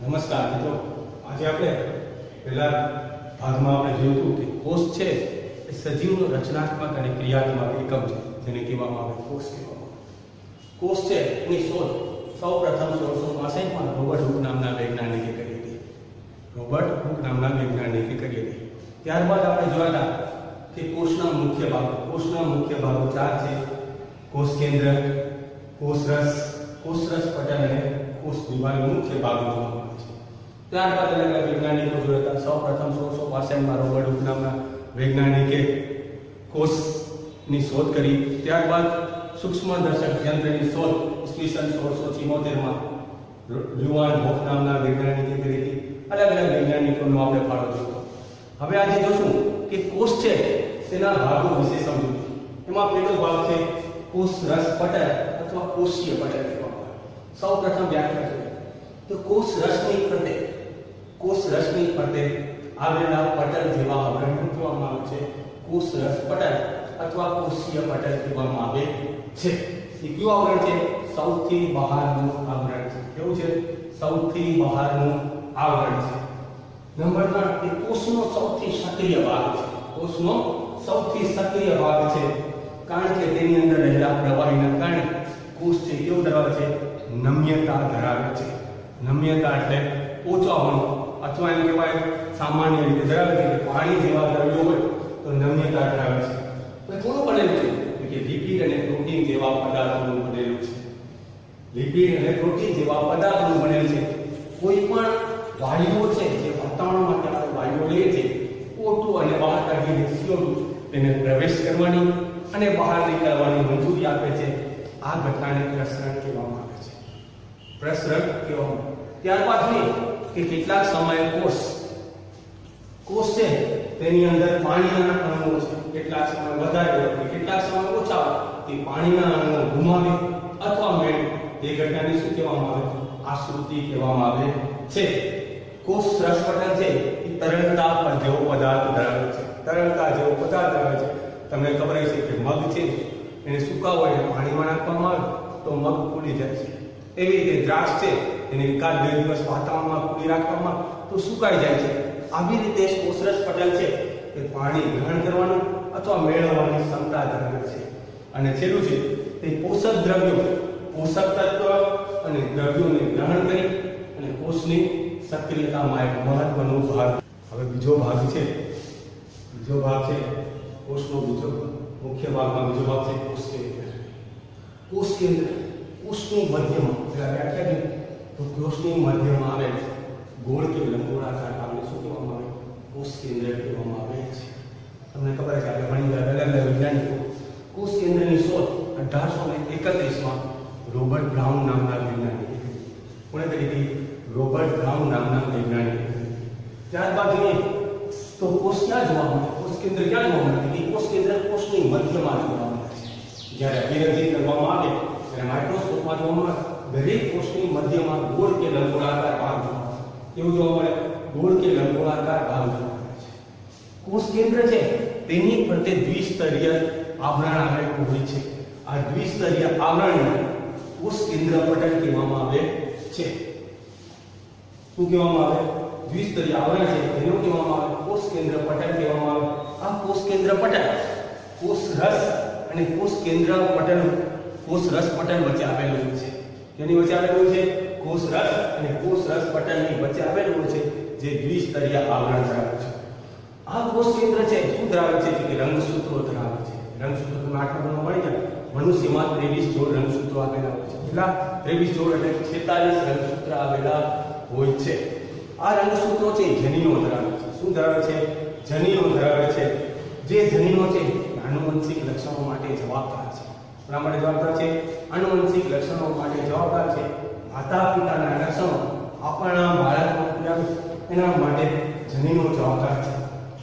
નમસ્કાર મિત્રો. આજે આપણે પહેલા ભાગમાં આપણે જોયું હતું કે કોષ છે એ સજીવનો રચનાત્મક અને ક્રિયાત્મક એકમ છે, જેને કહેવામાં આવે કોષ કહેવામાં કોષ છે એની શોધ સૌ પ્રથમ સોળસો પાસઠમાં રોબર્ટ હુક નામના વૈજ્ઞાનિકે કરી હતી. રોબર્ટ હુક નામના વૈજ્ઞાનિકે કરી હતી. ત્યારબાદ આપણે જોયા હતા કે કોષના મુખ્ય ભાગો, કોષના મુખ્ય ભાગો ચાર છે. કોષ કેન્દ્ર કોષરસ કોષરસ પટલ અને કોષ દિવાલ મુખ્ય ભાગો જોવામાં આવે છે ત્યારબાદ અલગ અલગ વૈજ્ઞાનિકો જોયા હતા. સૌ પ્રથમ સોળસો પાસઠમાં રોબર્ટ હુક નામના વૈજ્ઞાનિકે કોષની શોધ કરી. ત્યારબાદ સૂક્ષ્મ દર્શક યંત્રની શોધ ઈસવીસન સોળસો ચિમોતેરમાં લ્યુઆન હોફ નામના વૈજ્ઞાનિકે કરી હતી. અલગ અલગ વૈજ્ઞાનિકોનો આપણે ફાળો જોયો હવે આજે જોશું કે કોષ છે તેના ભાગો વિશે સમજવું. એમાં પહેલો ભાગ છે કોષ રસ પટલ અથવા કોષીય પટલ કહેવામાં સૌ પ્રથમ વ્યાખ્યા જોઈએ તો કોષ રસની ફરતે, કોષ રસની ફરતે આવેલા પટલ જેવા આવરણ કહેવામાં આવે છે. કોષ રસ પટલ અથવા કોષીય પટલ કહેવામાં આવે છે. એ કયું આવરણ છે? સૌથી બહારનું આવરણ છે. કેવું છે? સૌથી બહારનું આવરણ છે. નંબર 3 એ કોષનો સૌથી સક્રિય ભાગ છે. કોષનો સૌથી સક્રિય ભાગ છે. કારણ કે તેની અંદર રહેલા પ્રવાહીના કારણે કોષ છે, કેવું ધરાવે છે? નમ્યતા ધરાવે છે. નમ્યતા એટલે ઓછાપણું અથવા એમ કહેવાય સામાન્ય રીતે ધરાવે છે પાણી જેવા દ્રવ્યો હોય તો નમ્યતા ધરાવે છે. થોડું બનેલું છે કે લિપિડ અને પ્રોટીન જેવા પદાર્થોનું બનેલું છે. લિપિડ અને પ્રોટીન જેવા પદાર્થોનું બનેલું છે. કોઈ પણ વાયુઓ છે, જે વાતાવરણમાંથી આપણે વાયુઓ લઈએ છીએ O2 અને બહાર કાઢીને CO2 તેને પ્રવેશ કરવાની અને બહાર નીકળવાની મંજૂરી આપે છે. આ ઘટનાને પ્રસરણ કહેવામાં આવે છે. પ્રસરણ કહેવામાં ત્યારબાદ જોઈએ કે કેટલાક સમયે કોષ. કોષ છે, તેની અંદર પાણીના અણુઓ છે. કેટલાક સમય વધારે હોય કેટલાક સમય ઓછા હોય, તે પાણીના અણુઓ ગુમાવે અથવા મેળવે તે ઘટનાને શું કહેવામાં આવે? આશ્રુતિ કહેવામાં આવે છે. કોષ રસપટલ છે, એ તરણતા પર જેવો પદાર્થ ધરાવે છે. તરણતા જેવો પદાર્થ ધરાવે છે. તમને ખબર છે કે મગ છે. એને સુકાવો એને પાણીમાં નાખવામાં આવે, તો મગ ફૂલી જાય છે. એવી રીતે દ્રાક્ષ છે, એને એકાદ બે દિવસ વાતાવરણમાં ખુલ્લી રાખવામાં તો સુકાઈ જાય છે. આવી રીતે કોષરસ પટલ છે તે પાણી ગ્રહણ કરવાનું અથવા મેળવવાની ક્ષમતા ધરાવે છે. અને છેલ્લું છે, તે પોષક દ્રવ્યો, પોષક તત્વ અને દ્રવ્યોને ગ્રહણ કરી અને કોષની સક્રિયતામાં એક મહત્વનો ભાગ. હવે બીજો ભાગ છે, બીજો ભાગ છે, કોષનો બીજો મુખ્ય ભાગમાં બીજો ભાગ છે કોષ કેન્દ્ર કોષ કેન્દ્ર કોષનું મધ્યમાં પેલા વ્યાખ્યા કરી તો કોષની મધ્યમાં આવેલ ગોળ કે લંબગોળાકાર ભાગને શું કહેવામાં આવે? કોષ કેન્દ્ર કહેવામાં આવે છે. તમને ખબર છે આપણે ઘણી વાર અલગ અલગ વૈજ્ઞાનિકો કોષ કેન્દ્રની શોધ અઢારસો ને એકત્રીસમાં રોબર્ટ બ્રાઉન નામના વૈજ્ઞાનિકે કરી કોણે કરી હતી રોબર્ટ બ્રાઉન નામના વૈજ્ઞાનિકે કરી ત્યારબાદ જોઈએ, તો કોષ ક્યાં જોવા મળે? કોષ કેન્દ્ર ક્યાં જોવા મળે? કે કોષ કેન્દ્ર કોષની મધ્યમાં જોવા મળે છે. જ્યારે અભિરંજિત કરવામાં આવે, ત્યારે માઇક્રોસ્કોપમાં જોવા મળે. દરેક કોષની મધ્યમાં ગોળ કે લંબગોળાકાર ભાગ જોવા કેવું જોવા મળે? ગોળ કે લંબગોળાકાર ભાગ જોવા કોષ કેન્દ્ર છે. તેની ફરતે દ્વિસ્તરીય આવરણ આવેલું હોય છે. આ દ્વિસ્તરીય આવરણને કોષ કેન્દ્ર પટલ કહેવામાં આવે છે. શું કહેવામાં આવે? દ્વિસ્તરીય આવરણ છે. તેનું કહેવામાં આવે કોષ કેન્દ્ર પટલ કહેવામાં આવે. આ કોષ કેન્દ્ર પટલ કોષ રસ અને કોષ કેન્દ્ર પટલ કોષ રસ પટલ વચ્ચે આવેલું છે. તેની વચ્ચે આવેલું છે, કોષ રસ અને કોષ રસ પટલની વચ્ચે આવેલું છે જે દ્વિસ્તરીય આવરણ ધરાવે છે. આ કોષ કેન્દ્ર છે, શું ધરાવે છે? કે રંગસૂત્રો ધરાવે છે. રંગસૂત્રો તમે આટલું મળી જાય મનુષ્યમાં ત્રેવીસ જોડ રંગસૂત્રો આવેલા હોય છે. કેટલા? ત્રેવીસ જોડ એટલે છેતાલીસ રંગસૂત્ર આવેલા હોય છે. આ રંગસૂત્રો છે, જનીનો ધરાવે છે. શું ધરાવે છે? જનીનો ધરાવે છે. જે જનીનો છે આનુવંશિક લક્ષણો માટે જવાબદાર છે. શા માટે જવાબદાર છે. આનુવંશિક લક્ષણો માટે જવાબદાર છે. માતા પિતાના લક્ષણો આપણા બાળકમાં એના માટે જનીનો જવાબદાર છે.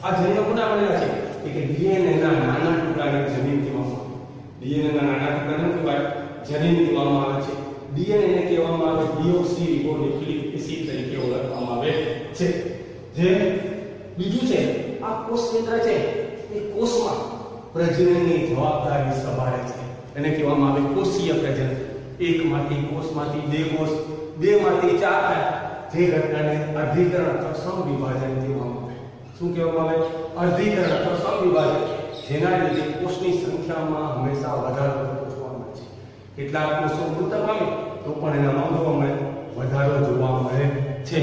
આ જનીનો કોના બનેલા છે કે ડીએનએ ના નાના ટુકડાને જનીન કહેવામાં આવે. ડીએનએ ના નાના ટુકડાને કહેવાય જનીન કહેવામાં આવે છે. ડીએનએ ને કહેવામાં આવે ડીઓક્સી રિબોન્યુક્લિક એસિડ તરીકે ઓળખવામાં આવે છે. જે બીજું છે, આ કોષ કેન્દ્ર છે, એ કોષમાં પ્રજનનની જવાબદારી સંભાળે છે. એને કહેવામાં આવે કોષીય પ્રજનન. એકમાંથી કોષમાંથી બે કોષ બેમાંથી ચાર થાય. જે ઘટનાને અર્ધીકરણ અથવા સંવિભાજન કહેવામાં આવે. શું કહેવામાં આવે? અર્ધીકરણ અથવા સંવિભાજન જેના લીધે કોષની સંખ્યામાં હંમેશા વધારો જોવા મળે છે. કેટલાક કોષો મૃત પામે તો પણ એના નોંધવામાં વધારો જોવા મળે છે.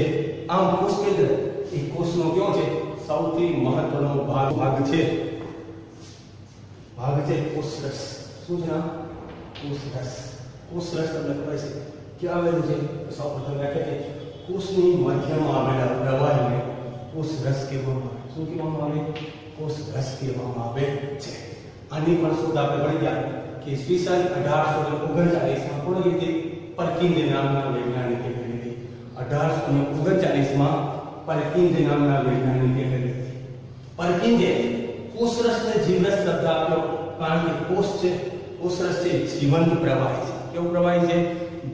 આમ કોષ કેન્દ્ર, એ કોષનો કયો છે? સૌથી મહત્વનો ભાગ ભાગ છે. ભાગ છે કોષરસ. શું છે નામ કોષરસ કોષરસ તમને ખબર છે ક્યાં આવેલું છે સૌપ્રથમ વ્યાખ્યા છે કોષની મધ્યમાં આવેલા પ્રવાહીને કોષરસ કહેવામાં આવે શું કહેવામાં આવે કોષરસ કહેવામાં આવે છે આની પણ શોધ આપણે ભણી ગયા કે ઈસવીસન અઢારસો ને ઓગણચાલીસમાં પૂર્ણ રીતે પરકિંદ નામના વૈજ્ઞાનિકે કરી હતી અઢારસો ને ઓગણચાલીસમાં પરકિંદ નામના વૈજ્ઞાનિકે કરી હતી પરકિંજે કોષરસને જીવરસ શબ્દ આપ્યો કારણ કે કોષ છે કોષરસ છે જીવંત પ્રવાહી છે. કેવો પ્રવાહી છે?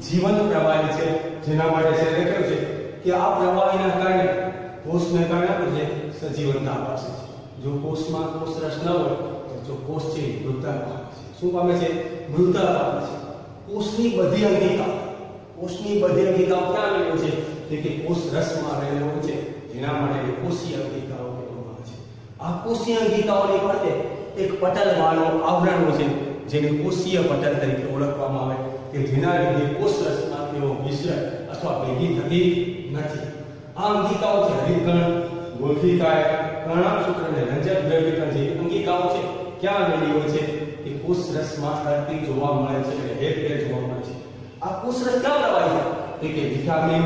જીવંત પ્રવાહી છે, જેના માટે છે લખ્યું છે કે આ પ્રવાહીના કારણે કોષને કારણે આપણે સજીવનતા આપશે છે. જો કોષમાં કોષરસ ન હોય, તો જો કોષ છે એ મૃતક પામે છે. શું પામે છે? મૃતક પામે છે. કોષની બધી અંગિકા, કોષની બધી અંગિકા ક્યાં આવેલું છે. કે કોષ રસમાં રહેલો છે, જેના માટે કોષીય અંગિકાઓ કહેવામાં આવે છે. આ કોષીય અંગિકાઓની ફરતે એક પટલવાળો આવરણ હોય છે. જેને કોષીય પટલ તરીકે ઓળખવામાં આવે, કે જેના લીધે કોષરસમાં તેઓ મિશ્ર અથવા ભેગી થતી નથી. આ અંગિકાઓ છે હરિતકણ ગોલ્ગીકાય કર્ણાભસૂત્ર અને રંજક દ્રવ્યકણ જે અંગિકાઓ છે. ક્યાં આવેલી હોય છે? કે કોષરસમાં તરતી જોવા મળે છે એટલે હેર ફેર જોવા મળે છે. આ કોષરસ ક્યાં પ્રવાહી છે? કે વિટામિન,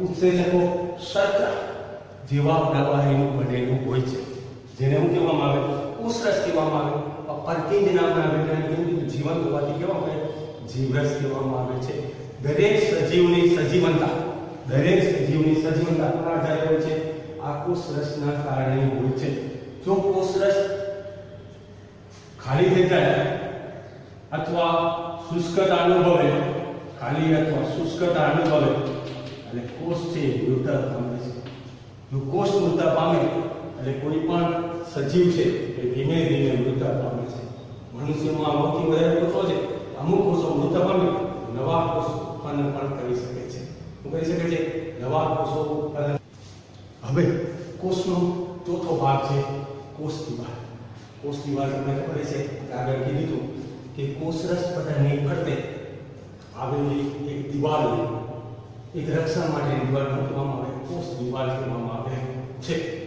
ઉત્સેચકો, શર્કરા જેવા પ્રવાહીનું બનેલું હોય છે. જેને હું કહેવામાં આવે? કોષરસ કહેવામાં આવે. પરકિંજ નામના વૈજ્ઞાનિક જીવંત હોવાથી કહેવામાં આવે જીવરસ કહેવામાં આવે છે. દરેક સજીવની સજીવનતા, દરેક સજીવની સજીવનતા કોના આધારે હોય છે? આ કોષરસના કારણે હોય છે. જો કોષરસ ખાલી થઈ જાય અથવા શુષ્કતા અનુભવે, ખાલી અથવા શુષ્કતા અનુભવે, એટલે કોષ છે મૃત પામે છે. જો કોષ મૃત પામે, એટલે કોઈ પણ સજીવ છે એ ધીમે ધીમે મૃતક પામે છે મનુષ્યમાં સૌથી વધારે કોષો છે અમુક કોષો મૃતક પામે નવા કોષ ઉત્પન્ન પણ કરી શકે છે શું કરી શકે છે નવા કોષો ઉત્પન્ન હવે કોષનો ચોથો ભાગ છે કોષ દિવાલ કોષ દિવાલ તમને ખબર છે કે આગળ કીધું હતું કે કોષરસ પટલની ફરતે આવેલી એક દિવાલ હોય એક રક્ષણ માટેની દિવાલ કહેવામાં આવે કોષ દિવાલ કહેવામાં આવે છે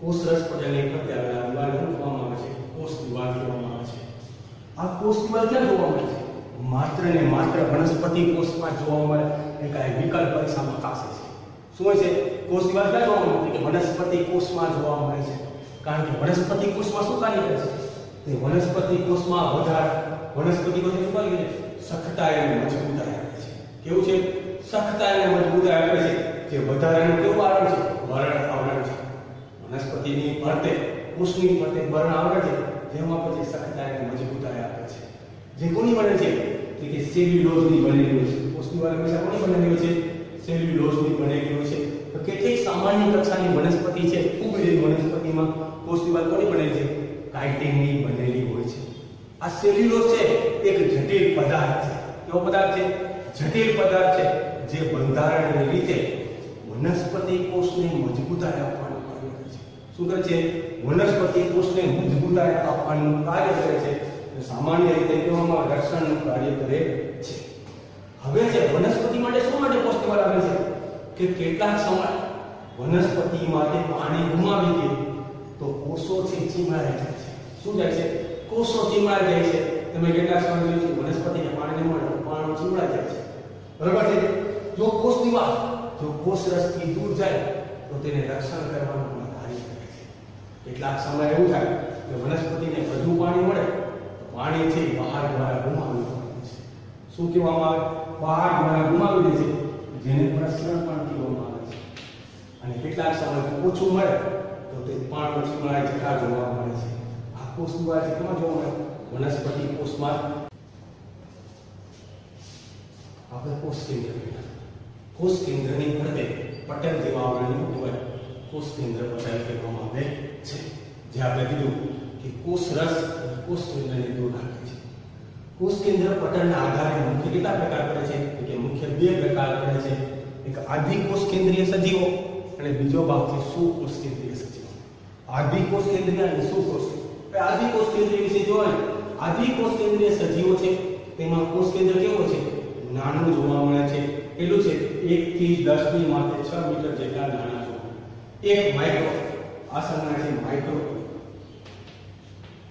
કોષરસ પટલની ફરતે આવેલા દિવાલ કહેવામાં આવે છે. કોષ દિવાલ કહેવામાં આવે છે. આ કોષ દિવાલ ક્યાં જોવા મળે છે? માત્ર ને માત્ર વનસ્પતિ કોષમાં જોવા મળે એ કાંઈ વિકલ્પ પરીક્ષામાં થશે છે. શું હોય છે? કોષ દિવાલ ક્યાં જોવા મળે? કે વનસ્પતિ કોષમાં જોવા મળે છે. કારણ કે વનસ્પતિ કોષમાં શું કાર્ય કરે છે? તે વનસ્પતિ કોષમાં વધાર વનસ્પતિ કોષ શું કાર્ય કરે સખતા અને મજબૂતાઈ આપે છે. કેવું છે? સખતા અને મજબૂતાઈ આપે છે. જે વધારાનું કેવું કારણ છે? વરણ આવરણ છે. વનસ્પતિની ફરતે કોષની ફરતે બરણ આવરણ છે જેમાં પછી સખતાઈ અને મજબૂતાઈ આપે છે. જે કોની બને છે? તો કે સેલ્યુલોઝની બનેલી છે. કોષની વાળ હંમેશા કોની બનેલી છે? સેલ્યુલોઝની બનેલી છે. તો કેટલીક સામાન્ય કક્ષાની વનસ્પતિ છે, ખૂબ એવી વનસ્પતિમાં કોષ વાળ કોની બનેલી છે? કાઇટિનની બનેલી હોય છે. આ સેલ્યુલોઝ છે, એક જટિલ પદાર્થ છે. કેવો પદાર્થ છે? જટિલ પદાર્થ છે, જે બંધારણની રીતે વનસ્પતિ કોષને મજબૂતાઈ આપવાનું છે શું કરે છે. વનસ્પતિ કોષને મજબૂતાઈ આપવાનું કાર્ય કરે છે સામાન્ય રીતે કહેવામાં રક્ષણનું કાર્ય કરે છે. હવે છે, વનસ્પતિ માટે શું માટે કોષ આવે છે? કે કેટલાક સમય વનસ્પતિ માટે પાણી ગુમાવી દે તો કોષો છે ચીમાઈ જાય છે. શું જાય છે? કોષો ચીમાઈ જાય છે. તમે કેટલાક સમય જોયું છે, વનસ્પતિને પાણી ન મળે તો પાણી ચીમડાઈ જાય છે. બરાબર છે? જો કોષ દિવાલ જો કોષ રસથી દૂર જાય, તો તેને રક્ષણ કરવાનું કેટલાક સમય એવું થાય કે વનસ્પતિને વધુ પાણી મળે, તો પાણી છે બહાર દ્વારા ગુમાવી દેવાનું છે. શું કહેવામાં આવે? બહાર દ્વારા ગુમાવી દે છે. જેને પ્રસરણ પણ કહેવામાં આવે છે. અને કેટલાક સમય ઓછું મળે, તો તે પણ પછી મળે જતા જોવા મળે છે. આ કોષ દ્વારા કેમાં જોવા મળે, વનસ્પતિ કોષમાં આપણે કોષ કેન્દ્ર. કોષ કેન્દ્રની ફરતે પટેલ જેવા આવરણને કહેવાય. કોષ કેન્દ્ર પટેલ કહેવામાં આવે. છે, જે આપણે કીધું કે કોષ રસ અને કોષ કેન્દ્રને દૂર રાખે છે. કોષ કેન્દ્ર પટલના આધારે મુખ્ય કેટલા પ્રકાર પડે છે? તો કે મુખ્ય બે પ્રકાર પડે છે. એક આધિ કોષ કેન્દ્રીય સજીવો અને બીજો ભાગ છે સુકોષ કેન્દ્રીય સજીવો. આધિ કોષ કેન્દ્રીય અને સુકોષ આદિ કોષ કેન્દ્રીય વિશે જોવાનું આધિ કોષ કેન્દ્રીય સજીવો છે, તેમાં કોષ કેન્દ્ર કેવો છે? નાનું જોવા મળે છે. એટલું છે? 1 થી 10 ની માટે 6 મીટર જેટલા નાના જોવા. એક માઇક્રો આ સંજ્ઞા માઇક્રો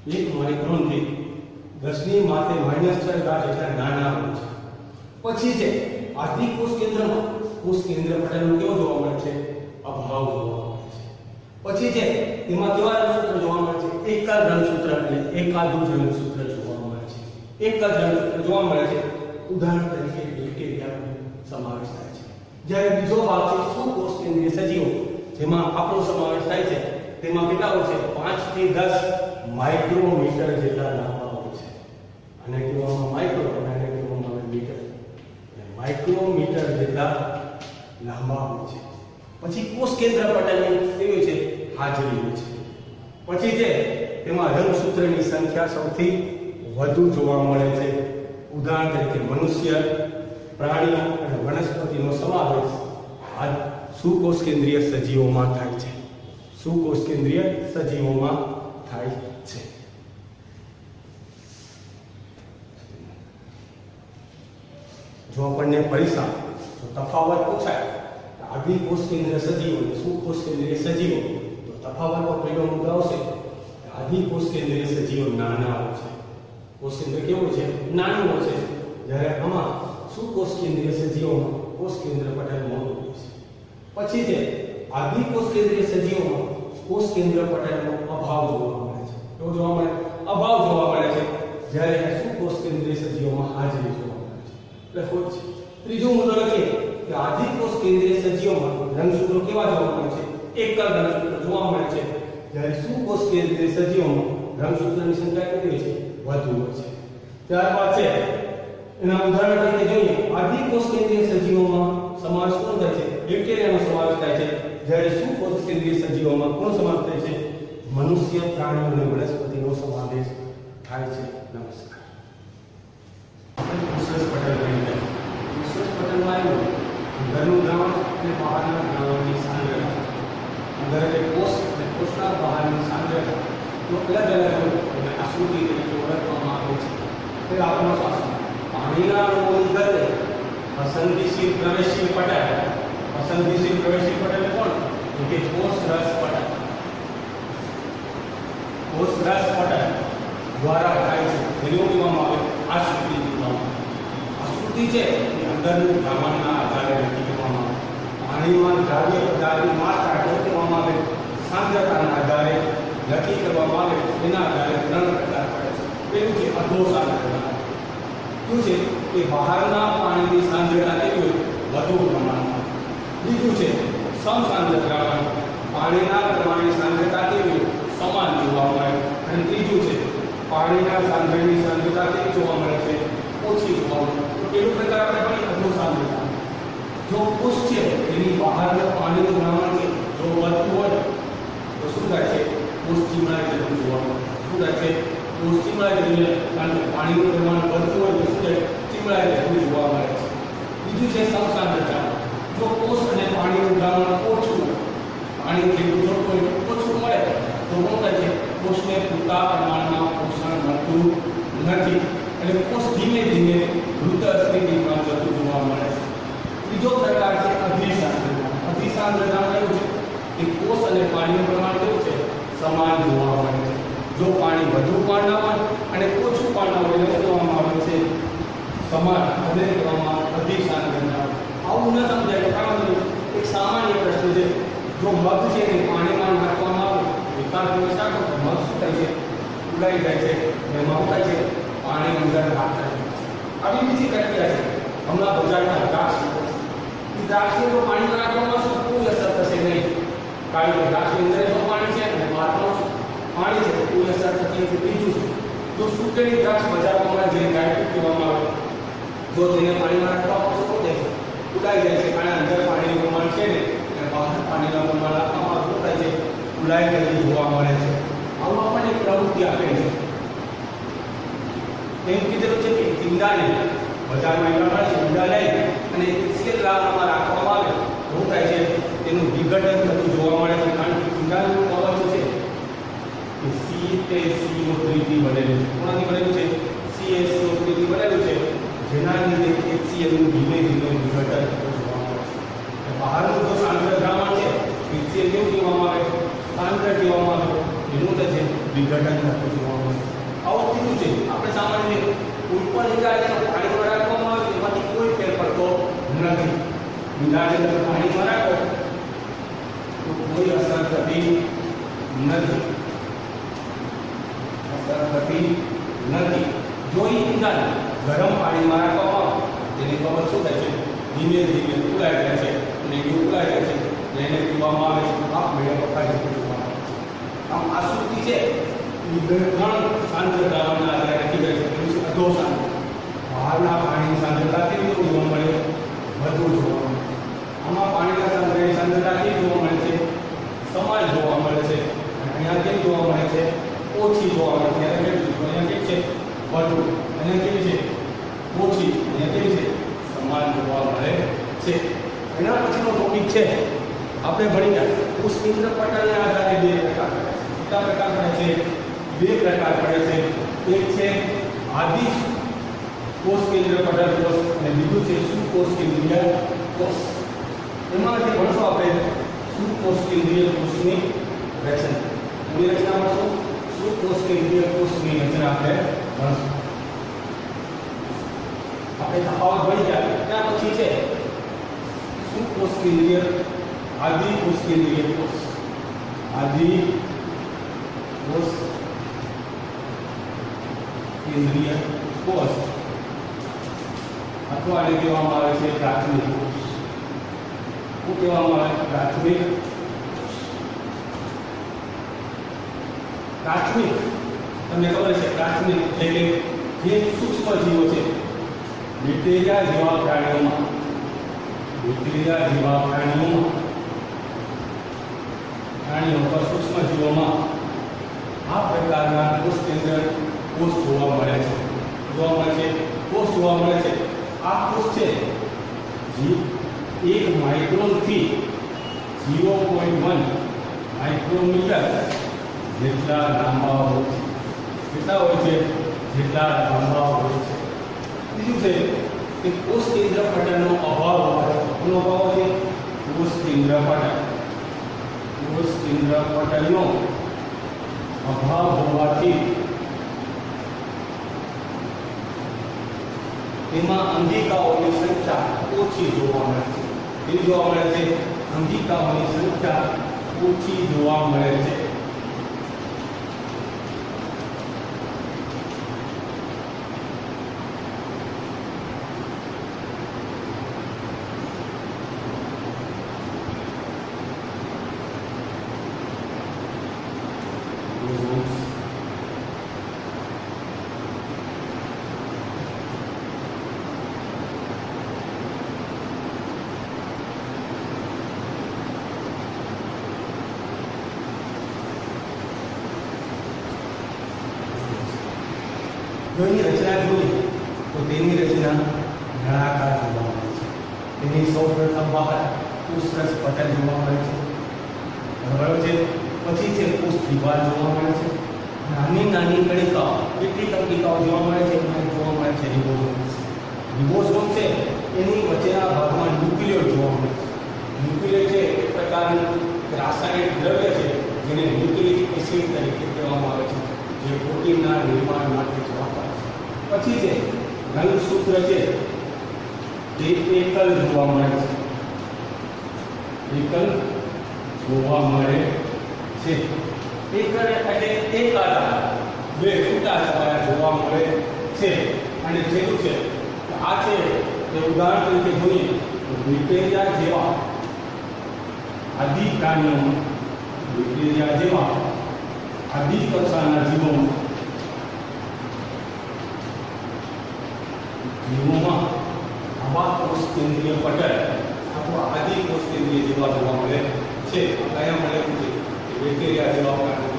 એક માઇક્રોનથી 10 માથે માઇનસ 6 ઘાત જેટલા નાના છે. પછી છે આદિ કોષ કેન્દ્રમાં, કોષ કેન્દ્ર પટલનો કેવો જોવા મળે છે? અભાવ જોવા મળે છે. પછી છે તેમાં કેવા રંગસૂત્ર જોવા મળે છે? એક જ રંગસૂત્ર એટલે એકાદું રંગસૂત્ર જોવા મળે છે. એકાદ રંગસૂત્ર જોવા મળે છે. ઉદાહરણ તરીકે બેક્ટેરિયાનો સમાવેશ થાય છે. જ્યારે બીજો ભાગ છે સુકોષ કેન્દ્રીય સજીવો? જેમાં આપણો સમાવેશ થાય છે તેમાં કેટલા હોય છે? 5 થી 10 માઇક્રોમીટર જેટલા લાંબા હોય છે. અને કહેવામાં માઇક્રો અને આને કહેવામાં આવે મીટર માઇક્રોમીટર જેટલા લાંબા હોય છે. પછી કોષ કેન્દ્ર પટલની કેવી છે, હાજરી હોય છે. પછી છે, તેમાં રંગસૂત્રની સંખ્યા સૌથી વધુ જોવા મળે છે. ઉદાહરણ તરીકે મનુષ્ય પ્રાણીઓ અને વનસ્પતિનો સમાવેશ આ સુકોષ કેન્દ્રીય સજીવોમાં થાય છે. સુકોષ કેન્દ્રીય સજીવોમાં થાય છે. જો આપણને પરીક્ષા, તો તફાવત પૂછાય તો આદિ કોષ કેન્દ્રીય સજીવો અને સુકોષ કેન્દ્રીય સજીવો, તો તફાવતનો પહેલો મુદ્દો આવશે કે આદિ કોષ કેન્દ્રીય સજીવો નાના હોય છે. કોષ કેન્દ્ર કેવું છે? નાનું હોય છે. જ્યારે આમાં સુકોષ કેન્દ્રીય સજીવોમાં કોષ કેન્દ્ર પટલ મોટું હોય છે. પછી છે આદિ કોષ કેન્દ્રીય સજીવોમાં કોષ કેન્દ્ર પટલનો અભાવ જોવા મળે છે. કેવો જોવા મળે? અભાવ જોવા મળે છે. જ્યારે સુકોષ કેન્દ્રીય સજીવોમાં હાજરી જોવા મળે છે? એટલે ત્રીજો મુદ્દો લખીએ કે આધિકોષ કેન્દ્રીય સજીવોમાં રંગસૂત્રો કેવા જોવા મળે છે? એક જ રંગસૂત્ર જોવા મળે છે. જ્યારે સુકોષ કેન્દ્રીય સજીવોમાં રંગસૂત્રની સંખ્યા કેટલી છે? વધુ હોય છે. ત્યારબાદ છે, એના ઉદાહરણ તરીકે જોઈએ. આધિકોષ કેન્દ્રીય સજીવોમાં સમાવેશ કોણ થાય છે? બેક્ટેરિયાનો સમાવેશ થાય છે. જ્યારે સુકોષ કેન્દ્રીય સજીવોમાં કોણ સમાવેશ થાય છે? મનુષ્ય પ્રાણીઓ અને વનસ્પતિનો સમાવેશ થાય છે. નમસ્કાર. આપણે વિશ્વાસ પટેલ ગણી વિશ્વાસ પટેલમાં આવ્યું. અંદરનું દ્રાવણ અને બહારના દ્રાવણની સાંદ્રતા. અંદર એટલે કોષ અને કોષના બહારની સાંદ્રતા. તો અલગ અલગ હોય અને આકૃતિ તરીકે ઓળખવામાં આવે છે. તે આપણો શાસન પાણીના અણુઓની ગતે પસંદગીશીલ પ્રવેશશીલ પટલ પસંદગીશીલ પ્રવેશશીલ પટલ કોણ તો કે કોષ રસ પટલ કોષ રસ પટલ દ્વારા થાય છે જેનું કહેવામાં આવે આશ્રુતિ કહેવામાં આવે આશ્રુતિ છે એ અંદરનું દ્રાવણના આધારે નક્કી કરવામાં આવે પાણીમાં દ્રાવ્ય પદાર્થની માત્રા જો કહેવામાં આવે સાંદ્રતાના આધારે નક્કી કરવામાં આવે એના આધારે ત્રણ પ્રકાર પડે છે પેલું છે અધો સાંદ્રતા શું છે કે બહારના પાણીની સાંદ્રતા કેવી હોય વધુ પ્રમાણમાં બીજું છે. સમસાંદ્ર દ્રાવણ પાણીના પ્રમાણની સાંદ્રતા કેવી? સમાન જોવા મળે. અને ત્રીજું છે, પાણીના સાંદ્રની સાંદ્રતા કેવી જોવા મળે છે? ઓછી જોવા મળે. તો પેલું પ્રકાર આપણે ભણી અધો સાંદ્રતા. જો કુશ છે એની બહાર પાણીનું દ્રાવણ છે, જો વધતું હોય, તો શું થાય છે? કોષ જરૂર જેવું મળે. શું થાય છે? કોષ ચીમળાય કારણ કે પાણીનું પ્રમાણ વધતું હોય તો શું થાય? ચીમળાય જેવું જોવા મળે છે. બીજું છે સમસાંદ્રતા જો કોષ અને પાણીનું દ્રાવણ ઓછું હોય પાણી જેટલું જોતું હોય ઓછું મળે છે, કોષને પૂરતા પ્રમાણમાં પોષણ મળતું નથી. એટલે કોષ ધીમે ધીમે મૃત સ્થિતિમાં જતું જોવા મળે છે. ત્રીજો પ્રકાર છે અધિસાંદ્રતા અધિસાંદ્રતા કેવું છે કે કોષ અને પાણીનું પ્રમાણ કેવું છે? સમાન જોવા મળે છે. જો પાણી વધુ પાણના હોય અને ઓછું પાણના હોય એને કહેવામાં આવે છે સમાન અને કહેવામાં અધિસાંદ્રતા આવું ન સમજાય કારણ એક સામાન્ય પ્રશ્ન છે. જો મગ છે એને પાણીમાં નાખવામાં આવે વિકાસ દિવસ નાખો તો મગ શું થાય છે ઉડાઈ જાય છે અને એમાં શું થાય છે પાણી અંદર નાખતા આવી બીજી પ્રક્રિયા છે હમણાં બજારના દ્રાક્ષ નીકળે છે. એ દ્રાક્ષને જો પાણીમાં નાખવામાં શું કોઈ અસર થશે નહીં કારણ કે દ્રાક્ષની અંદર પણ પાણી છે અને બહારમાં શું પાણી છે તો કોઈ અસર થતી નથી બીજું છે જો સુકેલી દ્રાક્ષ બજારમાં જે ડ્રાય કહેવામાં આવે જો તેને પાણીમાં નાખવામાં આવશે તો થાય છે ઉડાઈ જાય છે કારણ અંદર પાણીનું પ્રમાણ છે ને અને બહાર પાણીનું પ્રમાણ આપવામાં આવતું થાય છે ઉડાઈ ગયેલી જોવા મળે છે. આવું આપણને એક પ્રવૃત્તિ આપે છે. એમ કીધેલું છે કે ચિંદાને બજારમાં ઈંડા મળે છે ઈંડા લઈ અને એક્સેલ લાવવામાં રાખવામાં આવે શું થાય છે? તેનું વિઘટન થતું જોવા મળે છે. કારણ કે ચિંદાનું કવચ છે? કે સી તે સી નો ત્રીજી બનેલું છે. કોનાથી બનેલું છે? સી એ સી નો ત્રીજી બનેલું છે. જેના લીધે HCl ધીમે ધીમે વિઘટન થતું જોવા મળે છે. બહારનું જો સાંદ્ર દ્રાવણ છે HCl કેવું કહેવામાં આવે? સાંદ્ર જોવામાં આવે એનું તો છે વિઘટન થતું જોવા મળે આવું કીધું છે. આપણે સામાન્ય કોઈ પણ ઈંડાને પાણીમાં રાખવામાં આવે, એમાંથી કોઈ ફેર પડતો નથી. ઈંડાને તમે પાણીમાં રાખો. તો કોઈ અસર થતી નથી. અસર થતી નથી. જો ઈંડાને ગરમ પાણીમાં રાખવામાં આવે, તેની ખબર શું થાય છે? ધીમે ધીમે જાય છે. અને ઉકળાઈ જાય છે, એને પીવામાં આવે છે. આપ મેળે પકાઈ શકે છે. આ શ્રુતિ છે. ત્રણ સાંદ્રતાઓના સાંદ્ર આધારે નક્કી કરે એનું છે અધો બહારના પાણીની સાંદ્રતા કેવી જોવા મળે, વધુ જોવા મળે. આમાં પાણીના સાંદ્રની સાંદ્રતા કેવી જોવા મળે છે. સમાન જોવા મળે છે. અહીંયા કેમ જોવા મળે છે? ઓછી જોવા મળે છે. ત્યારે કેટલું અહીંયા કેમ છે? વધુ. અહીંયા કેવી છે? ઓછી. અહીંયા કેવી છે? સમાન જોવા મળે છે. એના પછીનો ટોપિક છે. આપણે ભણી ગયા પુષ્પિન્દ્ર પટલને આધારે બે પ્રકાર કેટલા પ્રકાર પડે છે બે પ્રકાર પડે છે એક છે આદિ કોષ કેન્દ્ર પટલ કોષ અને બીજું છે સુકોષ કેન્દ્રીય કોષ એમાં જે ભણશો આપણે સુકોષ કેન્દ્રીય કોષની રચના એની રચના ભણશું સુકોષ કેન્દ્રીય કોષની રચના આપણે ભણશું આપણે તફાવત ભણી ગયા ત્યાર પછી છે સુકોષ કેન્દ્રીય આદિ કોષ કેન્દ્રીય કોષ આદિ કોષ કેન્દ્રીય કોષ અથવા આને કહેવામાં આવે છે પ્રાથમિક શું કહેવામાં આવે છે પ્રાથમિક પ્રાથમિક તમને ખબર છે પ્રાથમિક એટલે કે જે સૂક્ષ્મ જીવો છે બેક્ટેરિયા જેવા પ્રાણીઓમાં બેક્ટેરિયા જેવા પ્રાણીઓમાં પ્રાણીઓ અથવા સૂક્ષ્મ જીવોમાં આ પ્રકારના કોષ કેન્દ્ર કોષ જોવા મળે છે જોવા મળે છે કોષ જોવા મળે છે આ કોષ છે જે એક માઇક્રોનથી ઝીરો પોઈન્ટ વન માઇક્રોમીટર જેટલા લાંબા હોય છે કેટલા હોય છે જેટલા લાંબા હોય છે બીજું છે કે કોષ કેન્દ્ર પટલનો અભાવ હોય કોનો અભાવ છે કોષ કેન્દ્ર પટલ કોષ કેન્દ્ર પટલનો અભાવ હોવાથી એમાં અંગિકાઓની સંખ્યા ઓછી જોવા મળે છે. એ જોવા મળે છે અંગિકાઓની સંખ્યા ઓછી જોવા મળે છે જો એની રચના જોઈએ તો તેની રચના નળાકાર જોવા મળે છે તેની બહાર કોષરસ પટલ જોવા મળે છે. બરાબર છે? પછી છે કોષ દીવાલ જોવા મળે છે. નાની નાની કણિકાઓ, કેટલી કણિકાઓ જોવા મળે છે? એમાં જોવા મળે છે રિબોસોમ્સ રિબોસોમ છે, એની વચ્ચેના ભાગમાં ન્યુક્લિયર જોવા મળે છે. ન્યુક્લિયર છે, એક પ્રકારનું રાસાયણિક દ્રવ્ય છે, જેને ન્યુક્લિક એસિડ તરીકે કહેવામાં આવે છે, જે પ્રોટીનના નિર્માણ માટે જવાબદાર છે. પછી છે રંગસૂત્ર છે તે એકલ જોવા મળે છે. એકલ જોવા મળે છે. એક એટલે એક આધાર બે છૂટા છવાયા જોવા મળે છે. અને જેવું છે આ છે તે ઉદાહરણ તરીકે જોઈએ તો બેક્ટેરિયા જેવા આદિ પ્રાણીઓમાં બેક્ટેરિયા જેવા આદિ કક્ષાના જીવોમાં જીવોમાં આવા કોષ કેન્દ્રીય પટલ આદિ કોષ કેન્દ્રીય જેવા જોવા મળે છે અહીંયા મળેલું છે કે બેક્ટેરિયા જેવા પ્રાણીઓ